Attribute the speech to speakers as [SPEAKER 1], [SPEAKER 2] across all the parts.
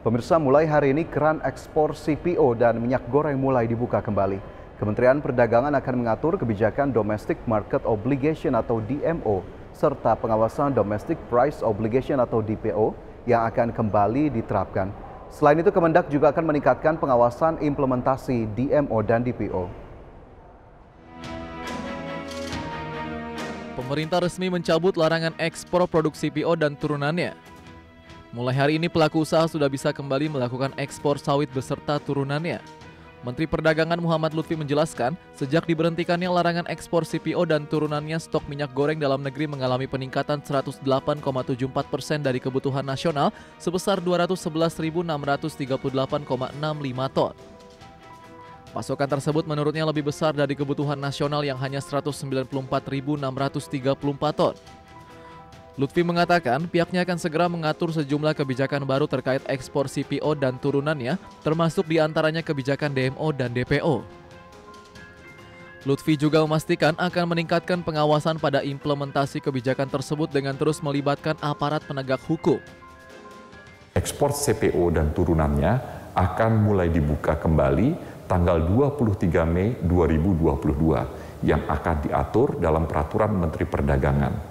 [SPEAKER 1] Pemirsa, mulai hari ini keran ekspor CPO dan minyak goreng mulai dibuka kembali. Kementerian Perdagangan akan mengatur kebijakan Domestic Market Obligation atau DMO serta pengawasan Domestic Price Obligation atau DPO yang akan kembali diterapkan. Selain itu, Kemendak juga akan meningkatkan pengawasan implementasi DMO dan DPO.
[SPEAKER 2] Pemerintah resmi mencabut larangan ekspor produk CPO dan turunannya. Mulai hari ini pelaku usaha sudah bisa kembali melakukan ekspor sawit beserta turunannya. Menteri Perdagangan Muhammad Lutfi menjelaskan, sejak diberhentikannya larangan ekspor CPO dan turunannya stok minyak goreng dalam negeri mengalami peningkatan 108,74 persen dari kebutuhan nasional sebesar 211.638,65 ton. Pasokan tersebut menurutnya lebih besar dari kebutuhan nasional yang hanya 194.634 ton. Lutfi mengatakan pihaknya akan segera mengatur sejumlah kebijakan baru terkait ekspor CPO dan turunannya, termasuk di antaranya kebijakan DMO dan DPO. Lutfi juga memastikan akan meningkatkan pengawasan pada implementasi kebijakan tersebut dengan terus melibatkan aparat penegak hukum.
[SPEAKER 3] Ekspor CPO dan turunannya akan mulai dibuka kembali tanggal 23 Mei 2022 yang akan diatur dalam peraturan Menteri Perdagangan.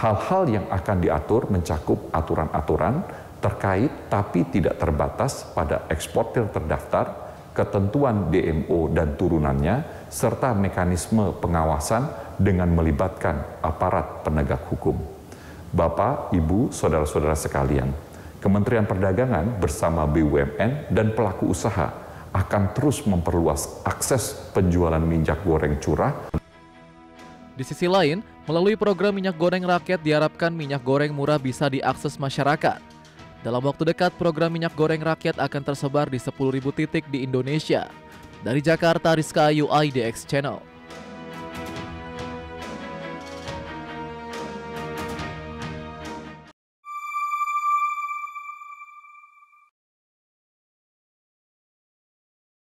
[SPEAKER 3] Hal-hal yang akan diatur mencakup aturan-aturan terkait tapi tidak terbatas pada eksportir terdaftar, ketentuan DMO dan turunannya, serta mekanisme pengawasan dengan melibatkan aparat penegak hukum. Bapak, Ibu, Saudara-saudara sekalian, Kementerian Perdagangan bersama BUMN dan pelaku usaha akan terus memperluas akses penjualan minyak goreng curah
[SPEAKER 2] di sisi lain, melalui program minyak goreng rakyat diharapkan minyak goreng murah bisa diakses masyarakat. Dalam waktu dekat, program minyak goreng rakyat akan tersebar di 10.000 titik di Indonesia. Dari Jakarta, Rizka Ayu IDX Channel.